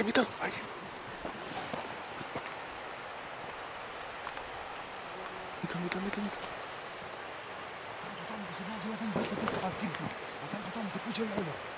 ってみた、はい、見た見た見た見た見た